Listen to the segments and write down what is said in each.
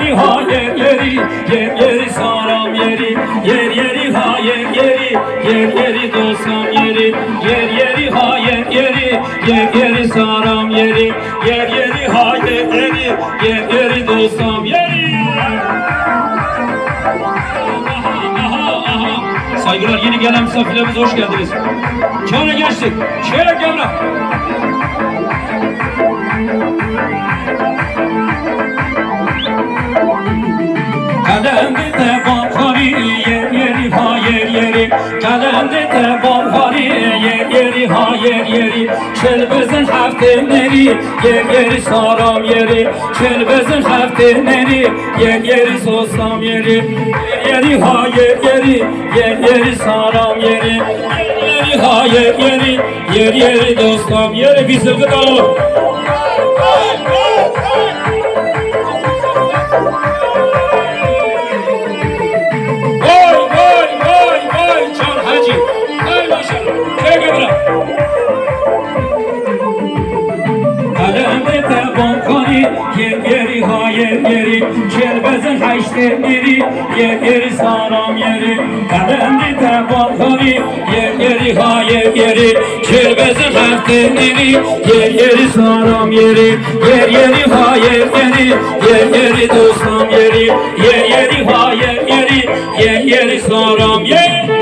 yeri ha yer yeri Yer yeri saram yeri Yer yeri ha yer yeri Yer yeri dostam yeri Yer yeri ha yer yeri Yer yeri saram yeri Yer yeri ha yer yeri Yer yeri dostam yeri Saygılar yeni gelen misafirlerimiz hoş geldiniz. Çağrı gençlik, şehre gevre. Bakari yer yeri ha yer yeri. Çelbezin hafteleri yer yeri saram yeri. Çelbezin hafteleri yer yeri sosam yeri. Yer yeri ha yer yeri yer yeri saram yeri. Yer yeri ha yer yeri yer yeri dostum yeri. Sıkı dağılır Vay yeri ha yer yeri Çelbezin haştemleri yer yeri saram yeri. Bankani yer yeri ha yer yeri Çelbezin haştemleri yer yeri saram yeri. Yer yeri ha yer yeri. Yer yeri dostum yeri. Yer yeri ha yer yeri. Yer yeri saram yeri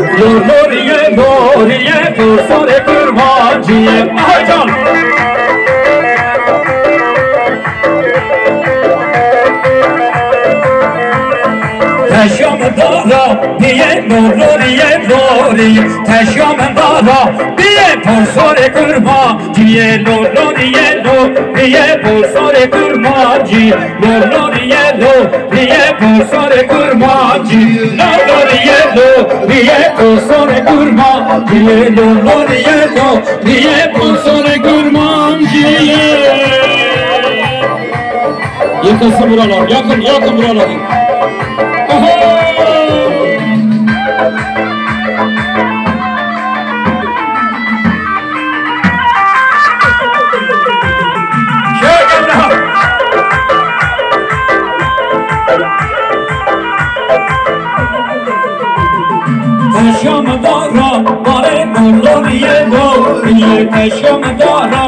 Loriye, loriye, korsane kurmancıye. Aha Can. Teşyam dara diye loriye lori Teşyam dara diye porsore kurma diye loriye loriye porsore kurma diye loriye loriye porsore kurma diye porsore kurma? Diye loriye loriye porsore kurma? Diye Yakasın buralar, yakın, yakın buralar. Teşyam dara, bare loriye loriye Teşyam dara, bare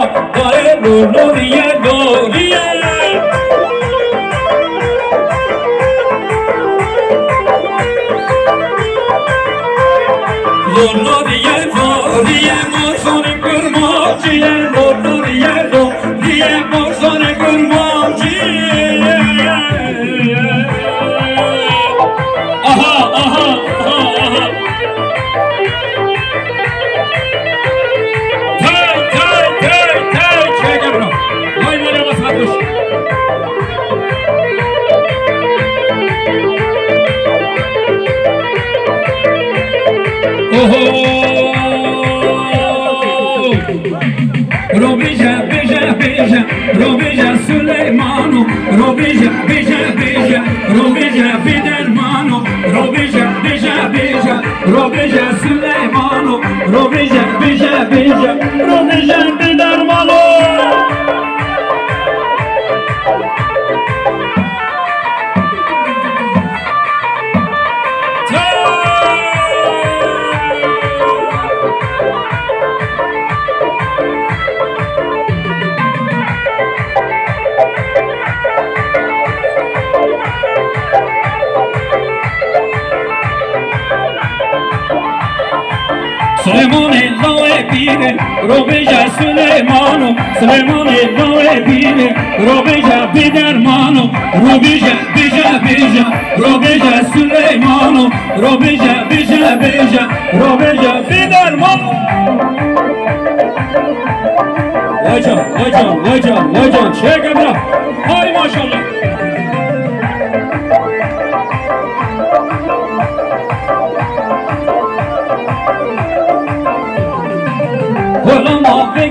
Robija, beija, beija, Robija Suleimano, Robija, beija, beija, Robija Fidelmano, Robija, beija, beija, Robija Suleimano, Robija Süleymane lawe pire, robeja Süleymanu, Süleymane lawe pire, robeja bidermanu, robeja bija bija, robeja Süleymanu, robeja bija bija, robeja bidermanu. Vay can, vay can, vay can, vay can, çek emrah.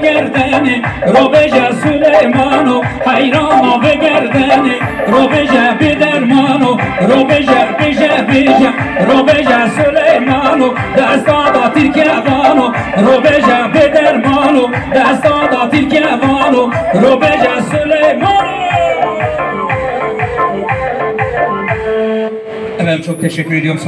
Gerdeni Robeja Süleymano Hayrama ve gerdeni Robeja bir dermano Robeja beja beja Robeja Süleymano Destada Tirkevano Robeja bir dermano Destada Tirkevano Robeja Süleymano Efendim çok teşekkür ediyorum.